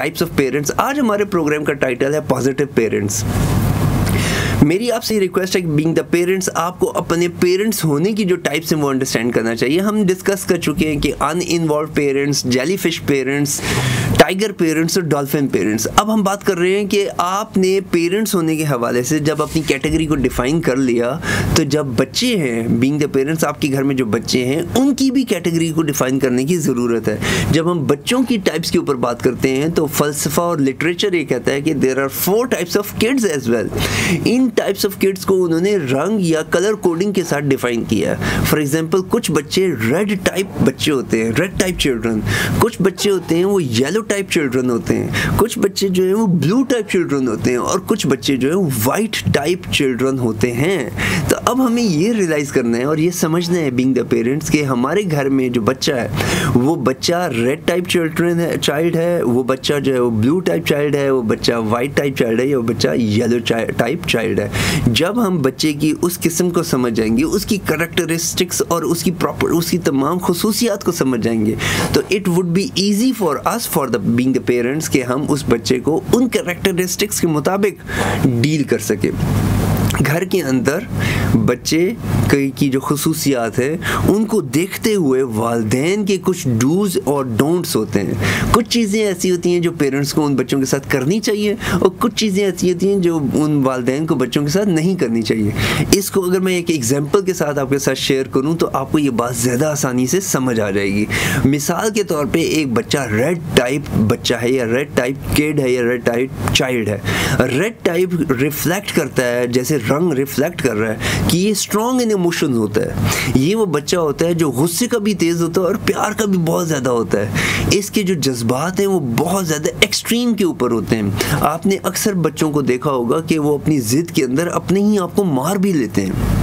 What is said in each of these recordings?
Types of parents آج ہمارے programme کا ٹائٹل ہے پازیٹیو پیرنٹس میری آپ سے یہ ریکویسٹ ہے کہ بینگ دا پیرنٹس آپ کو اپنے پیرنٹس ہونے کی جو ٹائپس ہیں وہ انڈرسٹینڈ کرنا چاہیے. ہم ڈسکس کر چکے ہیں کہ uninvolved parents jelly fish parents tiger parents اور ڈالفن پیرنٹس۔ اب ہم بات کر رہے ہیں کہ آپ نے پیرنٹس ہونے کے حوالے سے جب اپنی کیٹیگری کو ڈیفائن کر لیا، تو جب بچے ہیں بینگ دا پیرنٹس آپ کے گھر میں جو بچے ہیں، ان کی بھی کیٹیگری کو ڈیفائن کرنے کی ضرورت ہے۔ جب ہم بچوں کی ٹائپس کے اوپر بات کرتے ہیں، تو فلسفہ اور لٹریچر یہ کہتا ہے کہ there are four types of kids as well in types of kids کو انہوں نے رنگ یا کلر کوڈنگ کے ساتھ ڈیفائن کیا۔ ہے فار ایگزامپل کچھ بچے ریڈ ٹائپ بچے ہوتے ہیں ریڈ ٹائپ چلڈرن کچھ بچے ہوتے ہیں، وہ یلو ٹائپ چلڈرن ہوتے ہیں۔ کچھ بچے جو ہیں وہ بلو ٹائپ چلڈرن ہوتے ہیں اور کچھ بچے جو ہیں وائٹ ٹائپ چلڈرن ہوتے ہیں۔ تو اب ہمیں یہ ریلائز کرنا ہے اور یہ سمجھنا ہے بینگ دا پیرنٹس کہ ہمارے گھر میں جو بچہ ہے، وہ بچہ ریڈ ٹائپ چلڈرن ہے چائلڈ ہے، وہ بچہ جو ہے وہ بلو ٹائپ چائلڈ ہے، وہ بچہ وائٹ ٹائپ چائلڈ ہے یا وہ بچہ یلو ٹائپ چائلڈ ہے۔ جب ہم بچے کی اس قسم کو سمجھ جائیں گے، اس کی کریکٹرسٹکس اور اس کی پراپر اس کی تمام خصوصیات کو سمجھ جائیں گے، تو it would be easy for us for the being a parents کہ ہم اس بچے کو ان کریکٹرسٹکس کے مطابق ڈیل کر سکیں۔ گھر کے اندر بچے کی جو خصوصیات ہے ان کو دیکھتے ہوئے والدین کے کچھ ڈوز اور ڈونٹس ہوتے ہیں۔ کچھ چیزیں ایسی ہوتی ہیں جو پیرنٹس کو ان بچوں کے ساتھ کرنی چاہیے اور کچھ چیزیں ایسی ہوتی ہیں جو ان والدین کو بچوں کے ساتھ نہیں کرنی چاہیے۔ اس کو اگر میں ایک ایگزامپل کے ساتھ آپ کے ساتھ شیئر کروں تو آپ کو یہ بات زیادہ آسانی سے سمجھ آ جائے گی۔ مثال کے طور پہ ایک بچہ ریڈ ٹائپ بچہ ہے یا ریڈ ٹائپ کیڈ ہے یا ریڈ ٹائپ چائلڈ ہے۔ ریڈ ٹائپ ریفلیکٹ کرتا ہے، جیسے رنگ ریفلیکٹ کر رہا ہے کہ یہ اسٹرانگ ان ایموشنز ہوتا ہے۔ یہ وہ بچہ ہوتا ہے جو غصے کا بھی تیز ہوتا ہے اور پیار کا بھی بہت زیادہ ہوتا ہے۔ اس کے جو جذبات ہیں وہ بہت زیادہ ایکسٹریم کے اوپر ہوتے ہیں۔ آپ نے اکثر بچوں کو دیکھا ہوگا کہ وہ اپنی ضد کے اندر اپنے ہی آپ کو مار بھی لیتے ہیں۔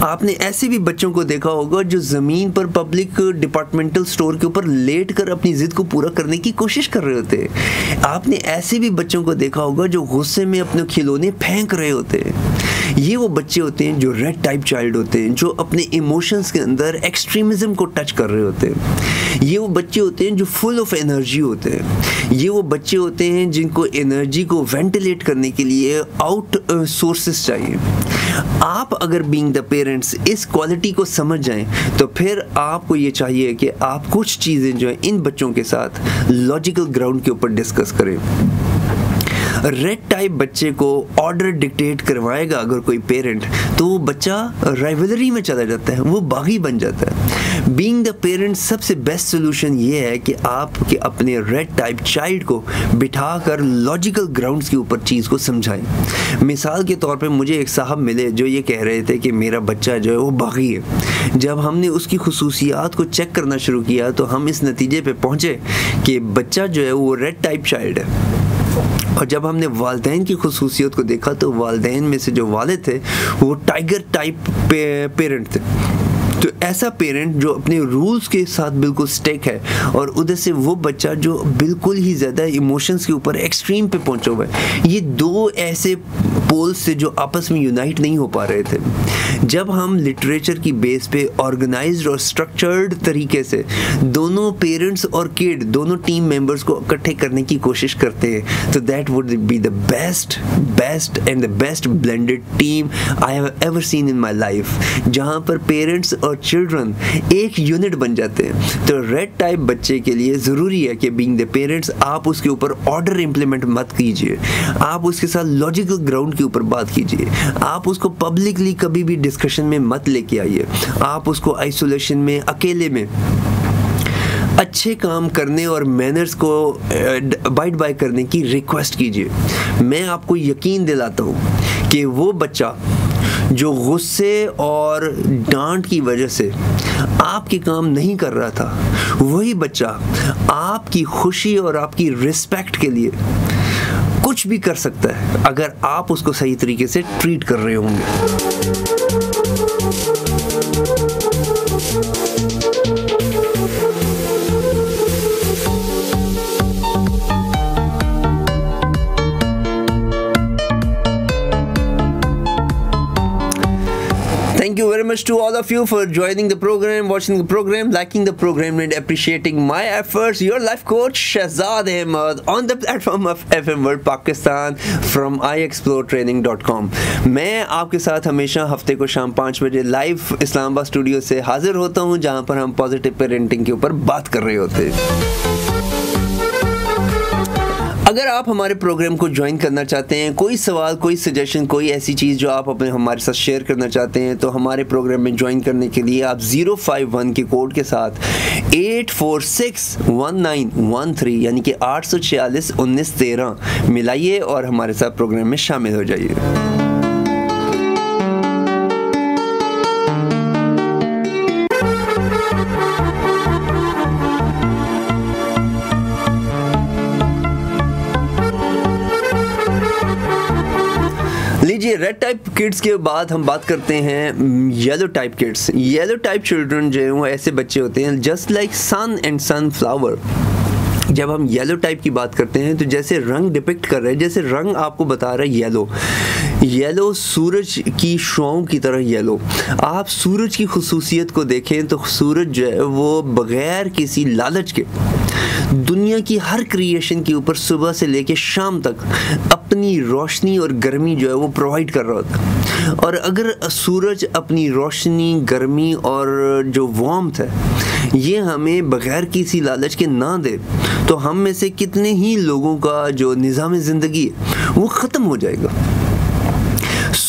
آپ نے ایسے بھی بچوں کو دیکھا ہوگا جو زمین پر پبلک ڈپارٹمنٹل سٹور کے اوپر لیٹ کر اپنی ضد کو پورا کرنے کی کوشش کر رہے ہوتے۔ آپ نے ایسے بھی بچوں کو دیکھا ہوگا جو غصے میں اپنے کھلونے پھینک رہے ہوتے۔ ہیں یہ وہ بچے ہوتے ہیں جو ریڈ ٹائپ چائلڈ ہوتے ہیں، جو اپنے ایموشنز کے اندر ایکسٹریمزم کو ٹچ کر رہے ہوتے۔ ہیں یہ وہ بچے ہوتے ہیں جو فل آف انرجی ہوتے۔ ہیں یہ وہ بچے ہوتے ہیں جن کو انرجی کو وینٹیلیٹ کرنے کے لیے آؤٹ سورسز uh, چاہیے۔ آپ اگر بینگ دا پیرنٹس اس کوالٹی کو سمجھ جائیں، تو پھر آپ کو یہ چاہیے کہ آپ کچھ چیزیں جو ہیں ان بچوں کے ساتھ لاجیکل گراؤنڈ کے اوپر ڈسکس کریں۔ ریڈ ٹائپ بچے کو آرڈر ڈکٹیٹ کروائے گا اگر کوئی پیرنٹ تو وہ بچہ رائیولری میں چلا جاتا ہے، وہ باغی بن جاتا ہے۔ بینگ دا پیرنٹ سب سے بیسٹ سولوشن یہ ہے کہ آپ کے اپنے ریڈ ٹائپ چائلڈ کو بٹھا کر لاجیکل گراؤنڈس کے اوپر چیز کو سمجھائیں مثال کے طور پہ مجھے ایک صاحب ملے جو یہ کہہ رہے تھے کہ میرا بچہ جو ہے وہ باغی ہے جب ہم نے اس کی خصوصیات کو چیک کرنا شروع کیا تو ہم اس نتیجے پہ پہنچے کہ بچہ جو ہے وہ ریڈ ٹائپ چائلڈ ہے اور جب ہم نے والدین کی خصوصیت کو دیکھا تو والدین میں سے جو والد تھے وہ ٹائیگر ٹائپ پیرنٹ تھے تو ایسا پیرنٹ جو اپنے رولز کے ساتھ بالکل سٹیک ہے اور ادھر سے وہ بچہ جو بالکل ہی زیادہ ایموشنز کے اوپر ایکسٹریم پہ پہنچا ہوا ہے، یہ دو ایسے پولز سے جو آپس میں یونائٹ نہیں ہو پا رہے تھے۔ جب ہم لٹریچر کی بیس پہ آرگنائزڈ اور سٹرکچرڈ طریقے سے دونوں پیرنٹس اور کیڈ دونوں ٹیم ممبرس کو اکٹھے کرنے کی کوشش کرتے ہیں، تو that would be the best best and the best blended team I have ever seen in my life جہاں پر پیرنٹس اور چلڈرن ایک یونٹ بن جاتے ہیں۔ تو ریڈ ٹائپ بچے کے لیے ضروری ہے کہ بینگ دا پیرنٹس آپ اس کے اوپر آرڈر امپلیمنٹ مت کیجیے آپ اس کے ساتھ لاجیکل گراؤنڈ کے اوپر بات کیجیے آپ اس کو پبلکلی کبھی بھی ڈسکشن میں مت لے کے آئیے۔ آپ اس کو آئسولیشن میں، اکیلے میں اچھے کام کرنے اور مینرز کو بائٹ بائی کرنے کی ریکویسٹ کیجیے میں آپ کو یقین دلاتا ہوں کہ وہ بچہ جو غصے اور ڈانٹ کی وجہ سے آپ کے کام نہیں کر رہا تھا، وہی بچہ آپ کی خوشی اور آپ کی رسپیکٹ کے لیے کچھ بھی کر سکتا ہے، اگر آپ اس کو صحیح طریقے سے ٹریٹ کر رہے ہوں گے۔ Much to all of you for joining the program, watching the program, liking the program, and appreciating my efforts. Your life coach Shahzad Ahmed on the platform of FM World Pakistan from iexploretraining.com. میں آپ کے ساتھ ہمیشہ ہفتے کو شام پانچ بجے لائیو اسلام آباد اسٹوڈیو سے حاضر ہوتا ہوں جہاں پر ہم پازیٹیو پیرنٹنگ کے اوپر بات کر رہے ہوتے ہیں اگر آپ ہمارے پروگرام کو جوائن کرنا چاہتے ہیں، کوئی سوال، کوئی سجیشن کوئی ایسی چیز جو آپ اپنے ہمارے ساتھ شیئر کرنا چاہتے ہیں، تو ہمارے پروگرام میں جوائن کرنے کے لیے آپ زیرو فائیو ون کے کوڈ کے ساتھ eight four six one nine one three یعنی کہ آٹھ سو چھیالیس انیس تیرہ ملائیے اور ہمارے ساتھ پروگرام میں شامل ہو جائیے۔ ریڈ ٹائپ کڈس کے بعد ہم بات کرتے ہیں yellow type kids yellow type children جو ہیں وہ ایسے بچے ہوتے ہیں just like sun and sunflower جب ہم یلو ٹائپ کی بات کرتے ہیں تو جیسے رنگ ڈپکٹ کر رہے ہیں، جیسے رنگ آپ کو بتا رہا ہے یلو یلو سورج کی شعاؤں کی طرح یلو آپ سورج کی خصوصیت کو دیکھیں تو سورج جو ہے وہ بغیر کسی لالچ کے دنیا کی ہر کریشن کے اوپر صبح سے لے کے شام تک اپنی روشنی اور گرمی جو ہے وہ پرووائڈ کر رہا ہوتا اور اگر سورج اپنی روشنی، گرمی اور جو وارمتھ ہے، یہ ہمیں بغیر کسی لالچ کے نہ دے، تو ہم میں سے کتنے ہی لوگوں کا جو نظام زندگی ہے، وہ ختم ہو جائے گا۔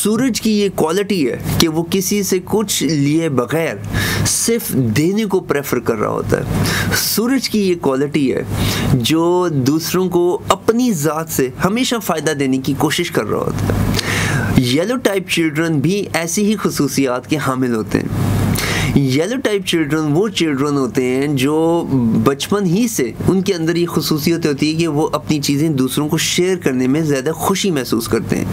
سورج کی یہ کوالٹی ہے کہ وہ کسی سے کچھ لیے بغیر صرف دینے کو پریفر کر رہا ہوتا ہے۔ سورج کی یہ کوالٹی ہے جو دوسروں کو اپنی ذات سے ہمیشہ فائدہ دینے کی کوشش کر رہا ہوتا ہے۔ یلو ٹائپ چلڈرن بھی ایسی ہی خصوصیات کے حامل ہوتے ہیں۔ یلو ٹائپ چلڈرن وہ چلڈرن ہوتے ہیں جو بچپن ہی سے ان کے اندر یہ خصوصیت ہوتی ہے کہ وہ اپنی چیزیں دوسروں کو شیئر کرنے میں زیادہ خوشی محسوس کرتے ہیں۔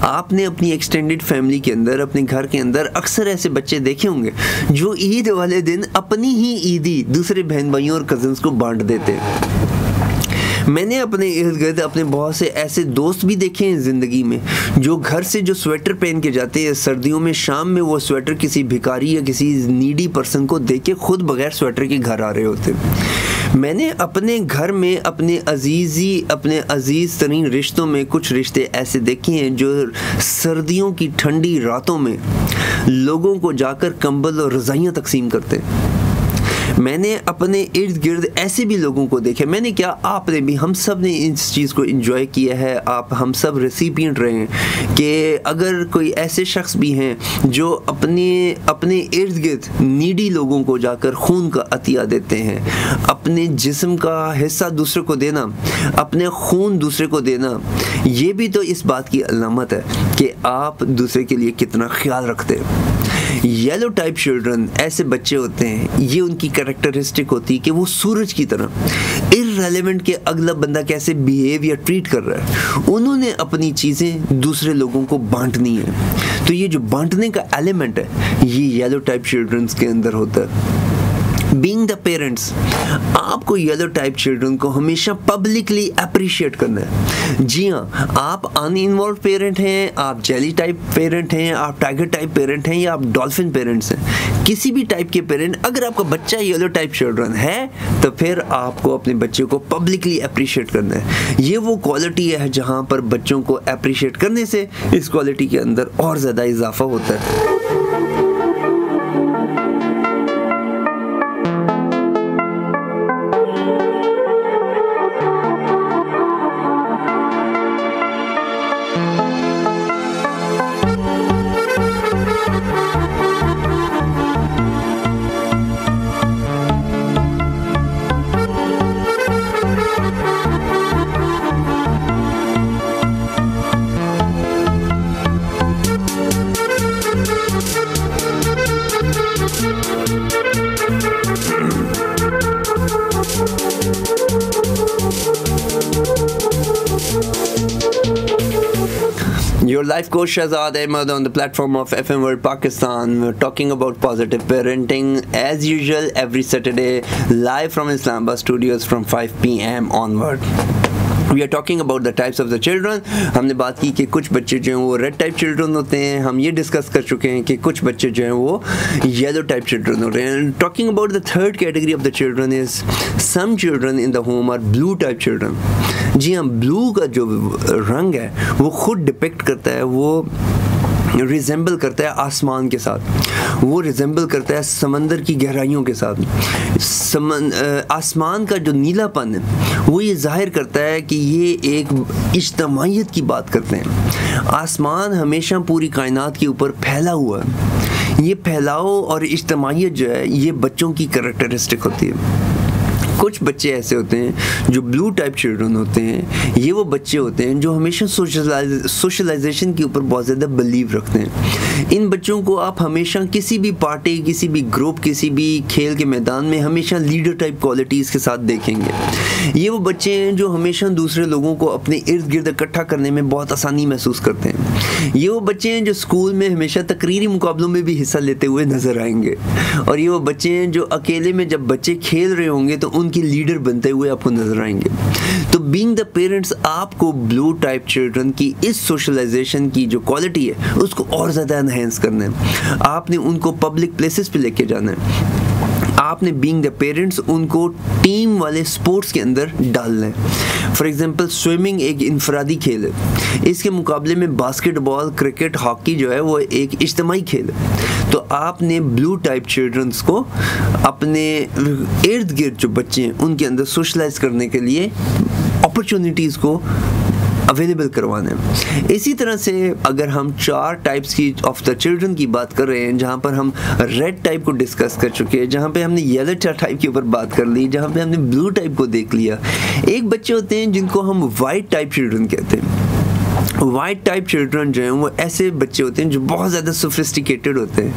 آپ نے اپنی ایکسٹینڈڈ فیملی کے اندر، اپنے گھر کے اندر اکثر ایسے بچے دیکھے ہوں گے جو عید والے دن اپنی ہی عیدی دوسرے بہن بھائیوں اور کزنس کو بانٹ دیتے ہیں۔ میں نے اپنے ارد گرد اپنے بہت سے ایسے دوست بھی دیکھے ہیں زندگی میں، جو گھر سے جو سویٹر پہن کے جاتے ہیں، سردیوں میں شام میں وہ سویٹر کسی بھکاری یا کسی نیڈی پرسن کو دے کے خود بغیر سویٹر کے گھر آ رہے ہوتے میں نے اپنے گھر میں اپنے عزیزی، اپنے عزیز ترین رشتوں میں کچھ رشتے ایسے دیکھے ہیں جو سردیوں کی ٹھنڈی راتوں میں لوگوں کو جا کر کمبل اور رضائیاں تقسیم کرتے ہیں۔ میں نے اپنے ارد گرد ایسے بھی لوگوں کو دیکھے، میں نے کیا، آپ نے بھی، ہم سب نے اس چیز کو انجوائے کیا ہے، آپ ہم سب ریسیپینٹ رہے ہیں کہ اگر کوئی ایسے شخص بھی ہیں جو اپنے اپنے ارد گرد نیڈی لوگوں کو جا کر خون کا عطیہ دیتے ہیں، اپنے جسم کا حصہ دوسرے کو دینا، اپنے خون دوسرے کو دینا، یہ بھی تو اس بات کی علامت ہے کہ آپ دوسرے کے لیے کتنا خیال رکھتے ہیں۔ یلو ٹائپ چلڈرن ایسے بچے ہوتے ہیں، یہ ان کی کریکٹرسٹک ہوتی ہے کہ وہ سورج کی طرح ارریلیونٹ کے اگلا بندہ کیسے بیہیو یا ٹریٹ کر رہا ہے۔ انہوں نے اپنی چیزیں دوسرے لوگوں کو بانٹنی ہے تو یہ جو بانٹنے کا ایلیمنٹ ہے، یہ یلو ٹائپ چلڈرنس کے اندر ہوتا ہے۔ بینگ دا پیرنٹس آپ کو یلو ٹائپ چلڈرن کو ہمیشہ پبلکلی اپریشیٹ کرنا ہے۔ جی ہاں آپ ان انوالو پیرنٹ ہیں، آپ جیلی ٹائپ پیرنٹ ہیں، آپ ٹائگر ٹائپ پیرنٹ ہیں یا آپ ڈولفن پیرنٹس ہیں۔ کسی بھی ٹائپ کے پیرنٹ اگر آپ کا بچہ یلو ٹائپ چلڈرن ہے، تو پھر آپ کو اپنے بچے کو پبلکلی اپریشیٹ کرنا ہے۔ یہ وہ کوالٹی ہے جہاں پر بچوں کو اپریشیٹ کرنے سے اس کوالٹی کے اندر اور زیادہ اضافہ ہوتا ہے۔ Life coach Shahzad Ahmed on the platform of FM World Pakistan. We're talking about positive parenting as usual every Saturday live from Islamabad studios from 5 p.m. onward. We are talking about the types of the children ہم نے بات کی کہ کچھ بچے جو ہیں وہ ریڈ ٹائپ چلڈرن ہوتے ہیں. ہم یہ ڈسکس کر چکے ہیں کہ کچھ بچے جو ہیں وہ یلو ٹائپ چلڈرن ہوتے ہیں. Talking about the third category of the children is some children in the home are blue type children جی ہاں بلو کا جو رنگ ہے وہ خود ڈپیکٹ کرتا ہے، وہ ریزمبل کرتا ہے آسمان کے ساتھ۔ وہ ریزمبل کرتا ہے سمندر کی گہرائیوں کے ساتھ۔ آسمان کا جو نیلا پن ہے، وہ یہ ظاہر کرتا ہے کہ یہ ایک اجتماعیت کی بات کرتے ہیں۔ آسمان ہمیشہ پوری کائنات کے اوپر پھیلا ہوا ہے۔ یہ پھیلاؤ اور اجتماعیت جو ہے، یہ بچوں کی کریکٹرسٹک ہوتی ہے۔ کچھ بچے ایسے ہوتے ہیں جو بلو ٹائپ چلڈرن ہوتے ہیں، یہ وہ بچے ہوتے ہیں جو ہمیشہ سوشلائزیشن کے اوپر بہت زیادہ بلیو رکھتے ہیں۔ ان بچوں کو آپ ہمیشہ کسی بھی پارٹی کسی بھی گروپ کسی بھی کھیل کے میدان میں ہمیشہ لیڈر ٹائپ کوالٹیز کے ساتھ دیکھیں گے۔ یہ وہ بچے ہیں جو ہمیشہ دوسرے لوگوں کو اپنے ارد گرد اکٹھا کرنے میں بہت آسانی محسوس کرتے ہیں۔ یہ وہ بچے ہیں جو اسکول میں ہمیشہ تقریری مقابلوں میں بھی حصہ لیتے ہوئے نظر آئیں گے۔ اور یہ وہ بچے ہیں جو اکیلے میں جب بچے کھیل رہے ہوں گے تو ان ان کے لیڈر بنتے ہوئے آپ کو نظر آئیں گے۔ تو بینگ دا پیرنٹس آپ کو بلو ٹائپ چلڈرن کی اس سوشلائزیشن کی جو کوالٹی ہے، اس کو اور زیادہ انہینس کرنا ہے۔ آپ نے ان کو پبلک پلیسز پہ لے کے جانا ہے۔ آپ نے بینگ دا پیرنٹس ان کو ٹیم والے سپورٹس کے اندر ڈالنا ہے. فار ایگزامپل سوئمنگ ایک انفرادی کھیل ہے. اس کے مقابلے میں باسکٹ بال کرکٹ ہاکی جو ہے وہ ایک اجتماعی کھیل ہے. تو آپ نے بلو ٹائپ چلڈرنس کو اپنے ارد گرد جو بچے ہیں ان کے اندر سوشلائز کرنے کے لیے اپرچونیٹیز کو اویلیبل کروانا ہے اسی طرح سے اگر ہم چار ٹائپس کی آف دا چلڈرن کی بات کر رہے ہیں، جہاں پر ہم ریڈ ٹائپ کو ڈسکس کر چکے ہیں، جہاں پہ ہم نے یلو ٹائپ کے اوپر بات کر لی، جہاں پہ ہم نے بلو ٹائپ کو دیکھ لیا۔ ایک بچے ہوتے ہیں جن کو ہم وائٹ ٹائپ چلڈرن کہتے ہیں۔ وائٹ ٹائپ چلڈرن جو ہیں وہ ایسے بچے ہوتے ہیں جو بہت زیادہ سوفسٹیکیٹڈ ہوتے ہیں۔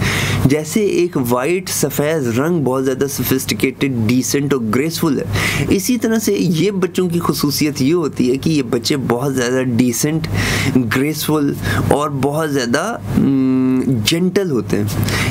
جیسے ایک وائٹ سفید رنگ بہت زیادہ سوفسٹیکیٹڈ ڈیسنٹ اور گریسفل ہے۔ اسی طرح سے یہ بچوں کی خصوصیت یہ ہوتی ہے کہ یہ بچے بہت زیادہ ڈیسنٹ گریسفل اور بہت زیادہ جنٹل ہوتے ہیں۔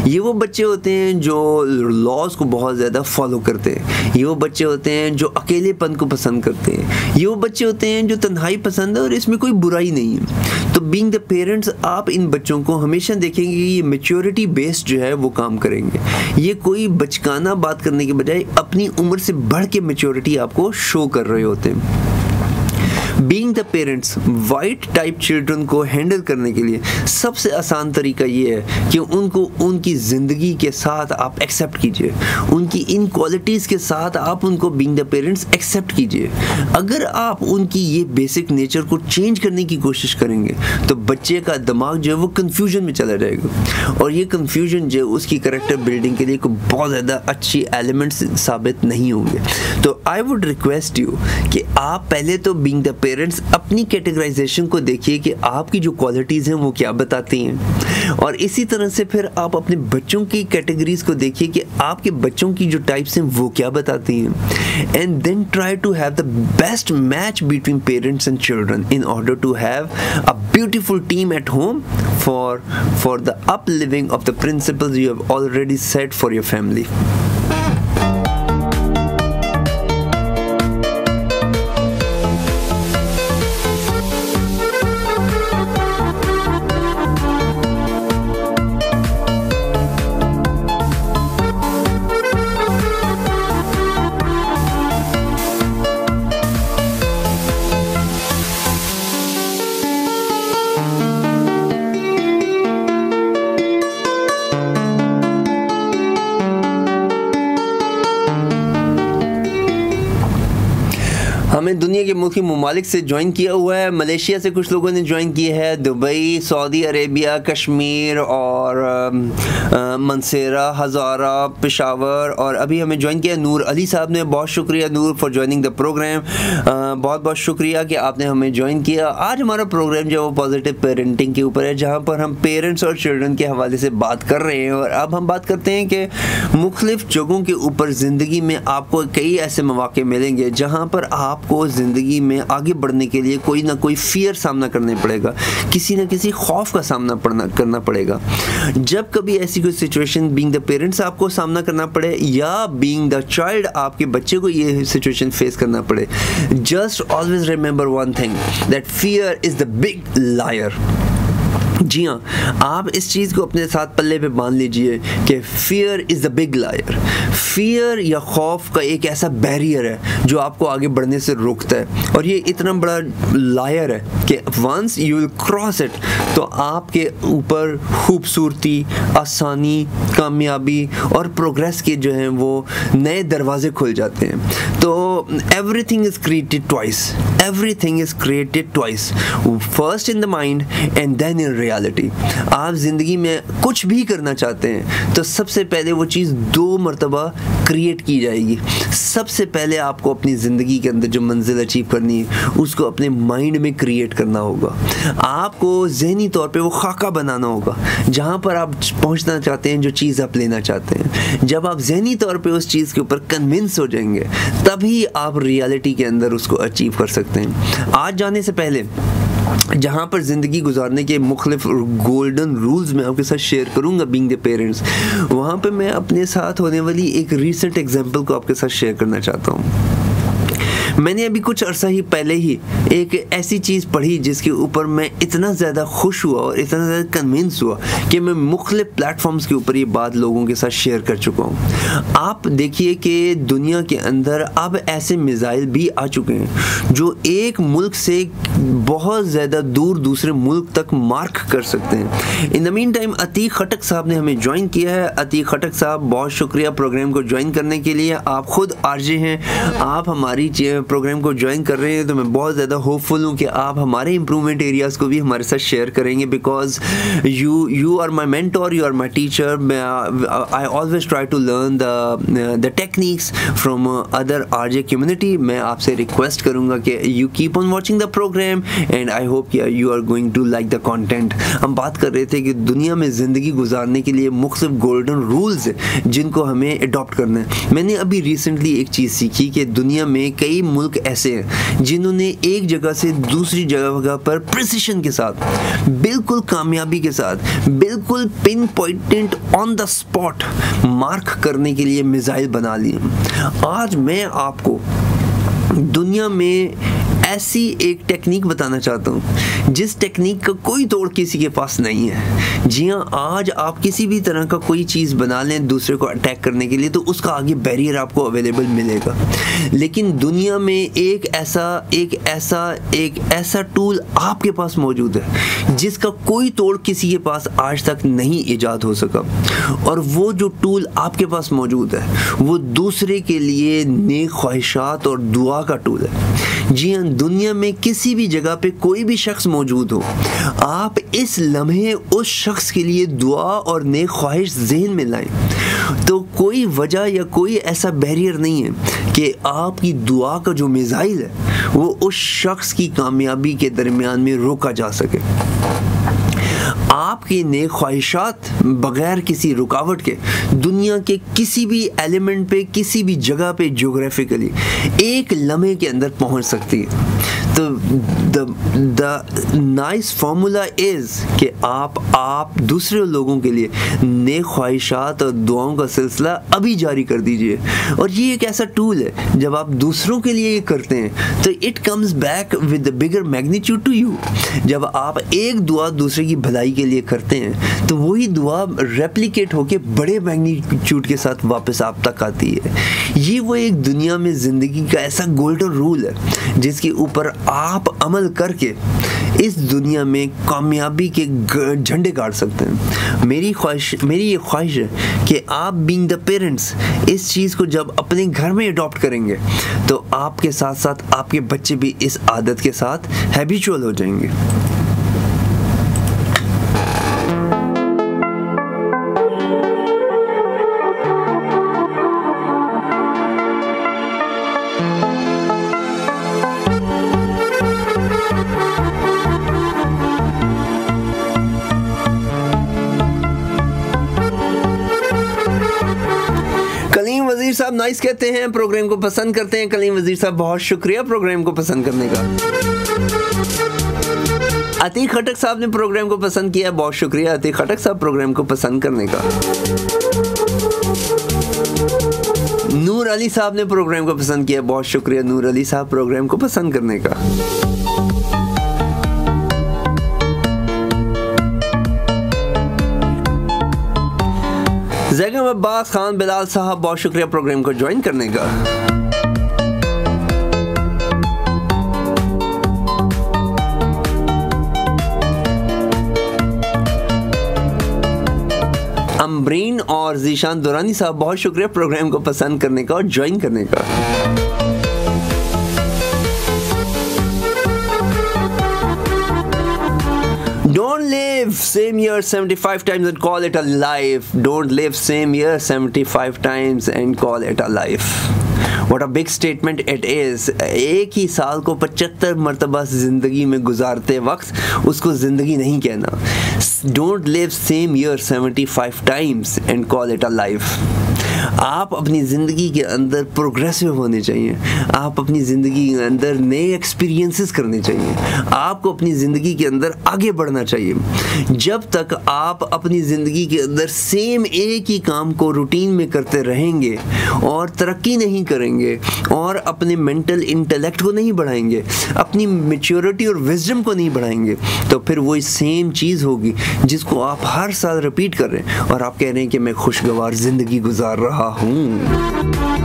یہ وہ بچے ہوتے ہیں جو لاس کو بہت زیادہ فالو کرتے ہیں۔ یہ وہ بچے ہوتے ہیں جو اکیلے پن کو پسند کرتے ہیں۔ یہ وہ بچے ہوتے ہیں جو تنہائی پسند ہے اور اس میں کوئی برائی نہیں ہے۔ تو بینگ دا پیرنٹس آپ ان بچوں کو ہمیشہ دیکھیں گے کہ یہ میچیورٹی بیسڈ جو ہے وہ کام کریں گے۔ یہ کوئی بچکانہ بات کرنے کے بجائے اپنی عمر سے بڑھ کے میچیورٹی آپ کو شو کر رہے ہوتے ہیں۔ Being the parents white type children کو ہینڈل کرنے کے لیے سب سے آسان طریقہ یہ ہے کہ ان کو ان کی زندگی کے ساتھ آپ ایکسیپٹ کیجیے۔ ان کی ان کوالٹیز کے ساتھ آپ ان کو بینگ دا پیرنٹس ایکسیپٹ کیجیے۔ اگر آپ ان کی یہ بیسک نیچر کو چینج کرنے کی کوشش کریں گے تو بچے کا دماغ جو ہے وہ کنفیوژن میں چلا جائے گا۔ اور یہ کنفیوژن جو ہے اس کی کریکٹر بلڈنگ کے لیے کوئی بہت زیادہ اچھی ایلیمنٹس ثابت نہیں ہوں گے۔ تو آئی ووڈ ریکویسٹ یو کہ آپ پہلے تو بینگ دا پیرنٹس پیرنٹس اپنی کیٹیگرائزیشن کو دیکھیے کہ آپ کی جو کوالٹیز ہیں وہ کیا بتاتی ہیں۔ اور اسی طرح سے پھر آپ اپنے بچوں کی کیٹیگریز کو دیکھیے کہ آپ کے بچوں کی جو ٹائپس ہیں وہ کیا بتاتی ہیں۔ And then try to have the best match between parents and children in order to have a beautiful team at home for for the up living of the principle you have already set for your family ممالک سے join کیا ہوا ہے، Malaysia سے کچھ لوگوں نے join کیا ہے، دبئی، سعودی عربیہ، کشمیر اور منصیرہ، ہزارہ، پشاور اور ابھی ہمیں جوائن کیا نور علی صاحب نے بہت شکریہ Noor for joining the programme بہت بہت شکریہ کہ آپ نے ہمیں جوائن کیا۔ آج ہمارا پروگرام جو ہے وہ پازیٹیو پیرنٹنگ کے اوپر ہے، جہاں پر ہم پیرنٹس اور چلڈرن کے حوالے سے بات کر رہے ہیں۔ اور اب ہم بات کرتے ہیں کہ مختلف جگہوں کے اوپر زندگی میں آپ کو کئی ایسے مواقع ملیں گے جہاں پر آپ کو زندگی میں آگے آگے بڑھنے کے لیے کوئی نہ کوئی فیئر سامنا کرنے پڑے گا، کسی نہ کسی خوف کا سامنا پڑنا کرنا پڑے گا۔ جب کبھی ایسی کوئی سچویشن بینگ دا پیرنٹس آپ کو سامنا کرنا پڑے، یا بینگ دا چائلڈ آپ کے بچے کو یہ سچویشن فیس کرنا پڑے just always remember one thing that fear is the big liar جی ہاں آپ اس چیز کو اپنے ساتھ پلے پہ باندھ لیجیے کہ fear is the big liar fear یا خوف کا ایک ایسا بیریئر ہے جو آپ کو آگے بڑھنے سے روکتا ہے، اور یہ اتنا بڑا لائر ہے کہ once you will cross it تو آپ کے اوپر خوبصورتی، آسانی، کامیابی اور پروگریس کے جو ہیں وہ نئے دروازے کھل جاتے ہیں۔ تو everything is created twice everything is created twice first in the mind and then in reality آپ زندگی میں کچھ بھی کرنا چاہتے ہیں، تو سب سے پہلے وہ چیز دو مرتبہ کریٹ کی جائے گی۔ سب سے پہلے آپ کو اپنی زندگی کے اندر جو منزل اچیو کرنی ہے، اس کو اپنے مائنڈ میں کریٹ کرنا ہوگا۔ آپ کو ذہنی طور پہ وہ خاکہ بنانا ہوگا، جہاں پر آپ پہنچنا چاہتے ہیں، جو چیز آپ لینا چاہتے ہیں۔ جب آپ ذہنی طور پہ اس چیز کے اوپر کنونس ہو جائیں گے، تبھی آپ ریالٹی کے اندر اس کو اچیو کر سکتے ہیں۔ آج جانے سے پہلے، جہاں پر زندگی گزارنے کے مختلف گولڈن رولز میں آپ کے ساتھ شیئر کروں گا بینگ دے پیرنٹس وہاں پہ میں اپنے ساتھ ہونے والی ایک ریسنٹ ایگزامپل کو آپ کے ساتھ شیئر کرنا چاہتا ہوں۔ میں نے ابھی کچھ عرصہ ہی پہلے ہی ایک ایسی چیز پڑھی جس کے اوپر میں اتنا زیادہ خوش ہوا اور اتنا زیادہ کنوینس ہوا کہ میں مختلف پلیٹ فارمز کے اوپر یہ بات لوگوں کے ساتھ شیئر کر چکا ہوں۔ آپ دیکھیے کہ دنیا کے اندر اب ایسے میزائل بھی آ چکے ہیں جو ایک ملک سے بہت زیادہ دور دوسرے ملک تک مارک کر سکتے ہیں۔ In the mean time Atiq Khattak صاحب نے ہمیں جوائن کیا ہے۔ عتیق خٹک صاحب، بہت شکریہ پروگرام کو جوائن کرنے کے لیے۔ آپ خود آرجے ہیں۔ آپ ہماری پروگرام کو جوائن کر رہے ہیں تو میں بہت زیادہ ہوپ فل ہوں کہ آپ ہمارے امپرومنٹ ایریاز کو بھی ہمارے ساتھ شیئر کریں گے because you you are my mentor you are my teacher I always try to learn the the techniques from other R J community میں آپ سے ریکویسٹ کروں گا کہ you keep on watching the programme and I hope you are going to like the content ہم بات کر رہے تھے کہ دنیا میں زندگی گزارنے کے لیے مختلف گولڈن رولز ہیں جن کو ہمیں اڈاپٹ کرنا ہے. میں نے ابھی ریسنٹلی ایک چیز سیکھی کہ دنیا میں کئی ملک ایسے ہیں جنہوں نے ایک جگہ سے دوسری جگہ پر پریسیشن کے ساتھ، بالکل کامیابی کے ساتھ، بالکل pin point on the spot mark کرنے کے لیے میزائل بنا لیے۔ آج میں آپ کو دنیا میں ایسی ایک ٹیکنیک بتانا چاہتا ہوں، جس ٹیکنیک کا کوئی توڑ کسی کے پاس نہیں ہے۔ جی ہاں آج آپ کسی بھی طرح کا کوئی چیز بنا لیں دوسرے کو اٹیک کرنے کے لیے، تو اس کا آگے بیریئر آپ کو اویلیبل ملے گا۔ لیکن دنیا میں ایک ایسا ایک ایسا ایک ایسا ٹول آپ کے پاس موجود ہے، جس کا کوئی توڑ کسی کے پاس آج تک نہیں ایجاد ہو سکا۔ اور وہ جو ٹول آپ کے پاس موجود ہے، وہ دوسرے کے لیے نیک خواہشات اور دعا کا ٹول ہے۔ جی ہاں دنیا میں کسی بھی جگہ پہ کوئی بھی شخص موجود ہو، آپ اس لمحے، اس شخص کے لیے دعا اور نیک خواہش ذہن میں لائیں۔ تو کوئی وجہ یا کوئی ایسا بیریئر نہیں ہے کہ آپ کی دعا کا جو میزائل ہے، وہ اس شخص کی کامیابی کے درمیان میں روکا جا سکے۔ آپ کی نیک خواہشات بغیر کسی رکاوٹ کے دنیا کے کسی بھی ایلیمنٹ پہ، کسی بھی جگہ پہ جغرافیکلی ایک لمحے کے اندر پہنچ سکتی ہے۔ تو دا نائس فارمولا از کہ آپ آپ دوسرے لوگوں کے لیے نیک خواہشات اور دعاؤں کا سلسلہ ابھی جاری کر دیجیے۔ اور یہ ایک ایسا ٹول ہے، جب آپ دوسروں کے لیے یہ کرتے ہیں، تو it comes back with the bigger magnitude to you جب آپ ایک دعا دوسرے کی بھلائی کے لیے کرتے ہیں، تو وہی دعا ریپلیکیٹ ہو کے بڑے میگنیچیوڈ کے ساتھ واپس آپ تک آتی ہے۔ یہ وہ ایک دنیا میں زندگی کا ایسا گولڈن رول ہے، جس کے اوپر آپ عمل کر کے اس دنیا میں کامیابی کے جھنڈے گاڑ سکتے ہیں۔ میری خواہش، میری یہ خواہش ہے کہ آپ بینگ دا پیرنٹس اس چیز کو جب اپنے گھر میں اڈاپٹ کریں گے، تو آپ کے ساتھ ساتھ آپ کے بچے بھی اس عادت کے ساتھ ہیبیچول ہو جائیں گے۔ نائس کہتے ہیں، پروگرام کو پسند کرتے ہیں۔ کلیم وزیر صاحب، بہت شکریہ پروگرام کو پسند کرنے کا۔ عتیق خٹک صاحب نے پروگرام کو پسند کیا، بہت شکریہ۔ عتیق خٹک صاحب، پروگرام کو پسند کرنے کا۔ نور علی صاحب نے پروگرام کو پسند کیا، بہت شکریہ۔ نور علی صاحب، پروگرام کو پسند کرنے کا۔ زیگم عباس خان بلال صاحب بہت شکریہ پروگرام کو جوائن کرنے کا۔ امبرین اور ذیشان دورانی صاحب بہت شکریہ پروگرام کو پسند کرنے کا اور جوائن کرنے کا۔ Don't live same year 75 times and call it a life. Don't live same year 75 times and call it a life. What a big statement it is ایک ہی سال کو پچہتر مرتبہ زندگی میں گزارتے وقت اس کو زندگی نہیں کہنا don't live same year seventy five times and call it a life آپ اپنی زندگی کے اندر پروگریسو ہونے چاہیے۔ آپ اپنی زندگی کے اندر نئے ایکسپیرینسز کرنے چاہیے۔ آپ کو اپنی زندگی کے اندر آگے بڑھنا چاہیے۔ جب تک آپ اپنی زندگی کے اندر سیم ایک ہی کام کو روٹین میں کرتے رہیں گے اور ترقی نہیں کریں گے اور اپنے مینٹل انٹلیکٹ کو نہیں بڑھائیں گے، اپنی میچیورٹی اور وزڈم کو نہیں بڑھائیں گے، تو پھر وہی سیم چیز ہوگی جس کو آپ ہر سال رپیٹ کر رہے ہیں۔ اور آپ کہہ رہے ہیں کہ میں خوشگوار زندگی گزار رہا رہا ہوں۔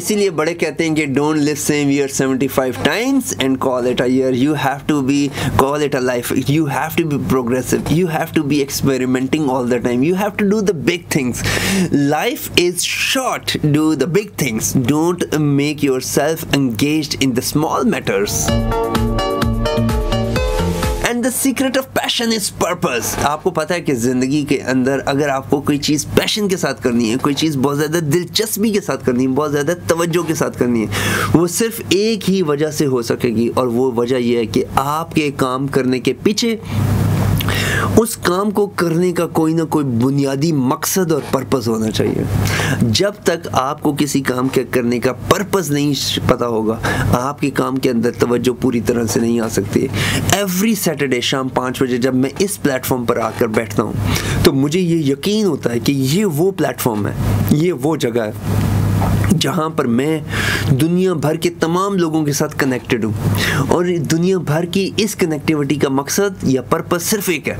اسی لیے بڑے کہتے ہیں کہ don't live same year seventy five times and call it a year you have to be call it a life you have to be progressive you have to be experimenting all the time you have to do the big things life is short do the big things don't make yourself engaged in the small matters and the secret of passion is purpose آپ کو پتا ہے کہ زندگی کے اندر اگر آپ کو کوئی چیز پیشن کے ساتھ کرنی ہے، کوئی چیز بہت زیادہ دلچسپی کے ساتھ کرنی ہے، بہت زیادہ توجہ کے ساتھ کرنی ہے، وہ صرف ایک ہی وجہ سے ہو سکے گی اور وہ وجہ یہ ہے کہ آپ کے کام کرنے کے پیچھے اس کام کو کرنے کا کوئی نہ کوئی بنیادی مقصد اور پرپز ہونا چاہیے۔ جب تک آپ کو کسی کام کے کرنے کا پرپز نہیں پتا ہوگا، آپ کے کام کے اندر توجہ پوری طرح سے نہیں آ سکتی۔ ایوری سیٹرڈے شام پانچ بجے جب میں اس پلیٹ فارم پر آ کر بیٹھتا ہوں، تو مجھے یہ یقین ہوتا ہے کہ یہ وہ پلیٹ فارم ہے، یہ وہ جگہ ہے۔ جہاں پر میں دنیا بھر کے تمام لوگوں کے ساتھ کنیکٹڈ ہوں۔ اور دنیا بھر کی اس کنیکٹیوٹی کا مقصد یا پرپز صرف ایک ہے۔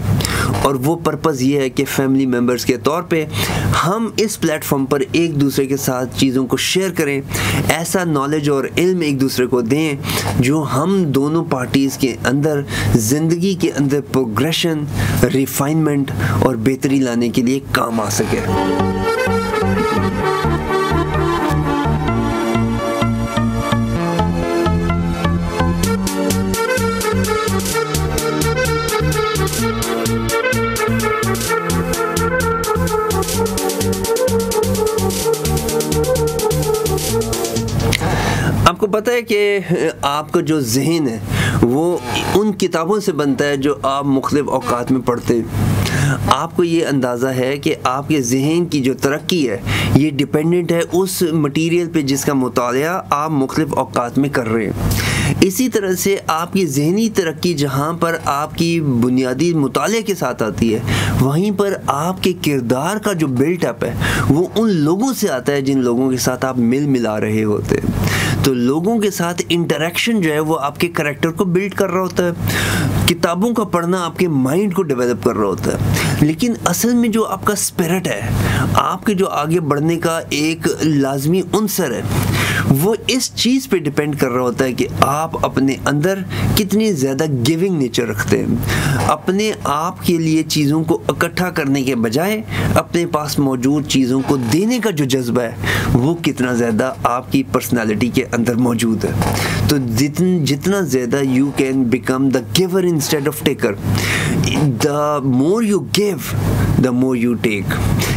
اور وہ پرپز یہ ہے کہ فیملی ممبرس کے طور پہ ہم اس پلیٹ فارم پر ایک دوسرے کے ساتھ چیزوں کو شیئر کریں، ایسا نالج اور علم ایک دوسرے کو دیں جو ہم دونوں پارٹیز کے اندر، زندگی کے اندر پروگریشن ریفائنمنٹ اور بہتری لانے کے لیے کام آ سکے۔ آپ کو پتہ ہے کہ آپ کا جو ذہن ہے، وہ ان کتابوں سے بنتا ہے جو آپ مختلف اوقات میں پڑھتے آپ کو یہ اندازہ ہے کہ آپ کے ذہن کی جو ترقی ہے، یہ ڈپینڈنٹ ہے اس مٹیریل پہ جس کا مطالعہ آپ مختلف اوقات میں کر رہے ہیں۔ اسی طرح سے آپ کی ذہنی ترقی جہاں پر آپ کی بنیادی مطالعے کے ساتھ آتی ہے، وہیں پر آپ کے کردار کا جو بلٹ اپ ہے، وہ ان لوگوں سے آتا ہے جن لوگوں کے ساتھ آپ مل ملا رہے ہوتے تو لوگوں کے ساتھ انٹریکشن جو ہے، وہ آپ کے کریکٹر کو بلڈ کر رہا ہوتا ہے۔ کتابوں کا پڑھنا آپ کے مائنڈ کو ڈیولپ کر رہا ہوتا ہے۔ لیکن اصل میں جو آپ کا اسپرٹ ہے، آپ کے جو آگے بڑھنے کا ایک لازمی عنصر ہے وہ اس چیز پہ ڈپینڈ کر رہا ہوتا ہے کہ آپ اپنے اندر کتنی زیادہ گیونگ نیچر رکھتے ہیں۔ اپنے آپ کے لیے چیزوں کو اکٹھا کرنے کے بجائے اپنے پاس موجود چیزوں کو دینے کا جو جذبہ ہے، وہ کتنا زیادہ آپ کی پرسنالٹی کے اندر موجود ہے۔ تو جتن جتنا زیادہ you can become the giver instead of taker the more you give the more you take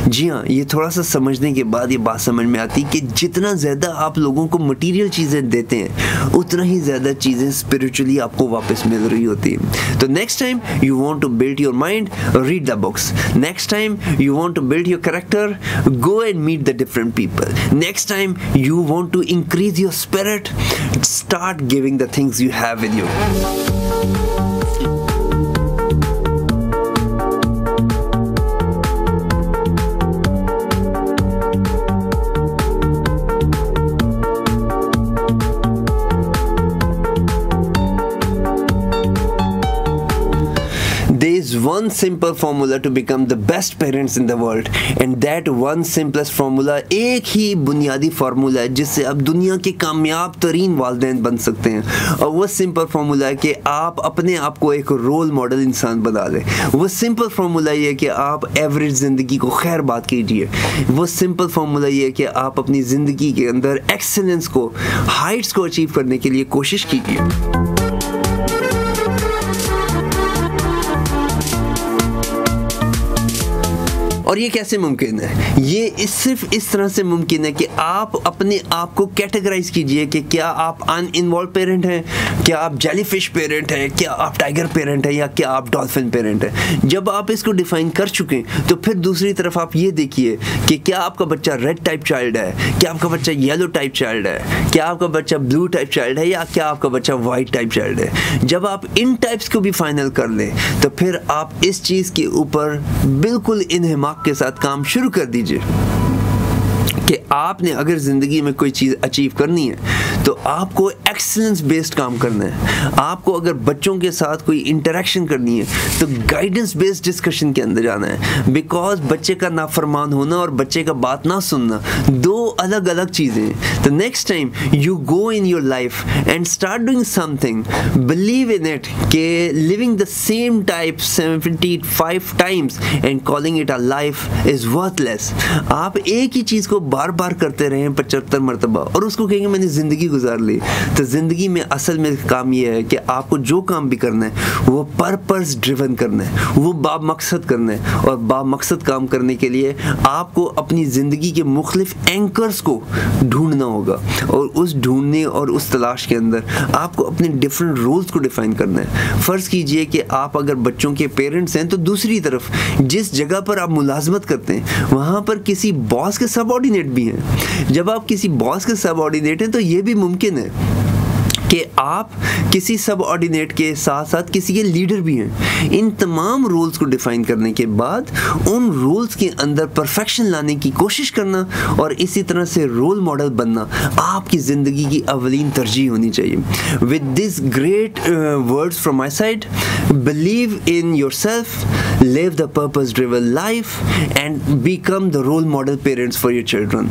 جی ہاں یہ تھوڑا سا سمجھنے کے بعد یہ بات سمجھ میں آتی کہ جتنا زیادہ آپ لوگوں کو مٹیریل چیزیں دیتے ہیں، اتنا ہی زیادہ چیزیں اسپریچولی آپ کو واپس مل رہی ہوتی ہیں۔ تو next time you want to build your mind read the books next time you want to build your character go and meet the different people next time you want to increase your spirit start giving the things you have with you one simple formula to become the best parents in the world and that one simplest formula ایک ہی بنیادی formula ہے جس سے اب دنیا کے کامیاب ترین والدین بن سکتے ہیں اور وہ سمپل فارمولا ہے کہ آپ اپنے آپ کو ایک رول ماڈل انسان بنا لیں وہ سمپل فارمولا یہ ہے کہ آپ ایوریج زندگی کو خیر بات کیجیے وہ سمپل فارمولا یہ ہے کہ آپ اپنی زندگی کے اندر ایکسلنس کو ہائٹس کو اچیو کرنے کے لیے کوشش کیجیے اور یہ کیسے ممکن ہے؟ یہ اس صرف اس طرح سے ممکن ہے کہ آپ اپنے آپ کو کیٹیگرائز کیجیے کہ کیا آپ ان انوالو پیرنٹ ہیں؟ کیا آپ جیلی فش پیرنٹ ہیں؟ کیا آپ ٹائگر پیرنٹ ہیں یا کیا آپ ڈالفن پیرنٹ ہیں؟ جب آپ اس کو ڈیفائن کر چکے تو پھر دوسری طرف آپ یہ دیکھیے کہ کیا آپ کا بچہ ریڈ ٹائپ چائلڈ ہے؟ کیا آپ کا بچہ یلو ٹائپ چائلڈ ہے؟ کیا آپ کا بچہ بلو ٹائپ چائلڈ ہے یا کیا آپ کا بچہ وائٹ ٹائپ چائلڈ ہے؟ جب آپ ان ٹائپس کو بھی فائنل کر لیں تو پھر آپ اس چیز کے اوپر بالکل انہماک کے ساتھ کام شروع کر دیجیے کہ آپ نے اگر زندگی میں کوئی چیز اچیو کرنی ہے تو آپ کو ایکسلنس بیسڈ کام کرنا ہے۔ آپ کو اگر بچوں کے ساتھ کوئی انٹریکشن کرنی ہے، تو گائیڈنس بیسڈ ڈسکشن کے اندر جانا ہے۔ بیکاز بچے کا نافرمان ہونا اور بچے کا بات نہ سننا دو الگ الگ چیزیں تو next time you go in your life and start doing something believe in it کہ living the same type seventy five times and calling it a life is worthless آپ ایک ہی چیز کو بار بار کرتے رہے ہیں پچہتر مرتبہ اور اس کو کہیں گے میں نے زندگی گزار لی۔ تو زندگی میں اصل میں کام یہ ہے کہ آپ کو جو کام بھی کرنا ہے، وہ پرپز ڈریون کرنا ہے، وہ با مقصد کرنا ہے۔ اور با مقصد کام کرنے کے لیے آپ کو اپنی زندگی کے مختلف اینکرز کو ڈھونڈنا ہوگا۔ اور اس ڈھونڈنے اور اس تلاش کے اندر آپ کو اپنے ڈفرینٹ رولز کو ڈیفائن کرنا ہے۔ فرض کیجیے کہ آپ اگر بچوں کے پیرنٹس ہیں تو دوسری طرف جس جگہ پر آپ ملازمت کرتے ہیں، وہاں پر کسی باس کے سب آرڈینیٹ بھی ہیں۔ جب آپ کسی باس کے سب آرڈینیٹ ہیں تو یہ بھی ممکن ہے۔ کہ آپ کسی سب آرڈینیٹ کے ساتھ ساتھ کسی کے لیڈر بھی ہیں۔ ان تمام رولز کو ڈیفائن کرنے کے بعد ان رولز کے اندر پرفیکشن لانے کی کوشش کرنا اور اسی طرح سے رول ماڈل بننا آپ کی زندگی کی اولین ترجیح ہونی چاہیے۔ With this great words from my side believe in yourself live the purpose driven life and become the role model parents for your children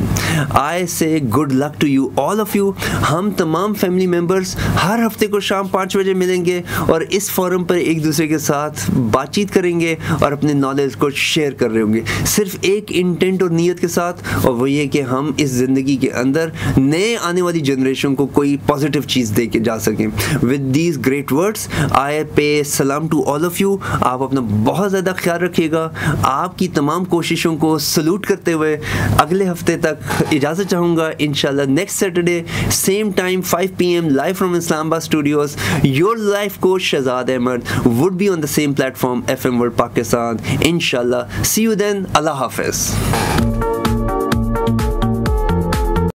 I say good luck to you all of you ہم تمام family members ہر ہفتے کو شام پانچ بجے ملیں گے اور اس فورم پر ایک دوسرے کے ساتھ بات چیت کریں گے اور اپنے نالج کو شیئر کر رہے ہوں گے۔ صرف ایک انٹینٹ اور نیت کے ساتھ اور وہ یہ کہ ہم اس زندگی کے اندر نئے آنے والی جنریشن کو کوئی پازیٹیو چیز دے کے جا سکیں۔ With these great words I pay salaam to all of you آپ اپنا بہت زیادہ خیال رکھیے گا۔ آپ کی تمام کوششوں کو سلوٹ کرتے ہوئے اگلے ہفتے تک اجازت چاہوں گا۔ ان شاء اللہ next Saturday same time five P M life live from Islamabad studios. Your life coach Shazad Ahmed would be on the same platform, FM World Pakistan. Inshallah. See you then. Allah Hafiz.